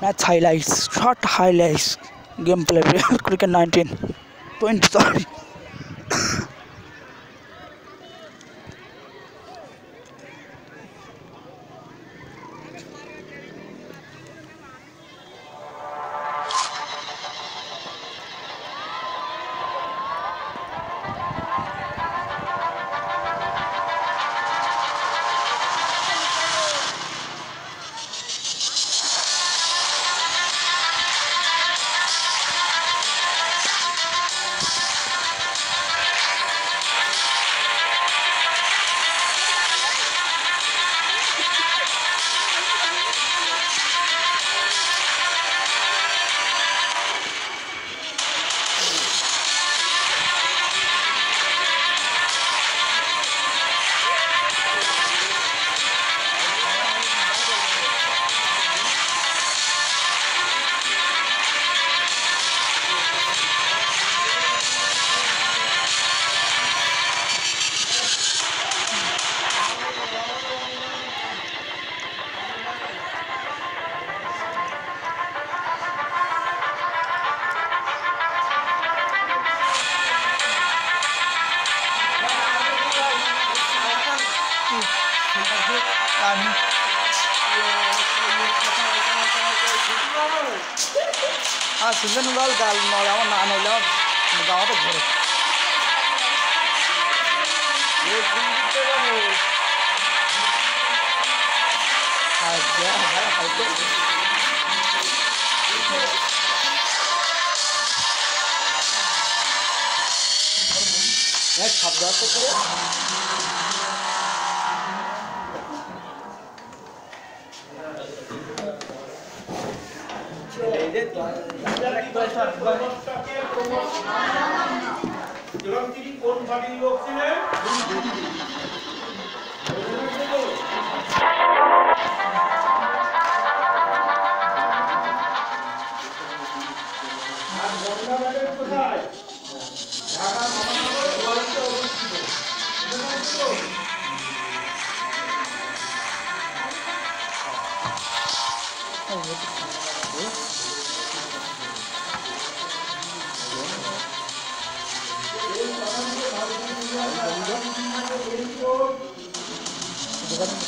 match highlights, short highlights, gameplay, Cricket 19, 20, sorry. আর season উলাল গাল নয় আমার না নইলে আমার গাওয়াতে ঘরে এক শব্দ আছে করে এবং তিনি কোন পার্টির লোক ছিলেন ঢাকা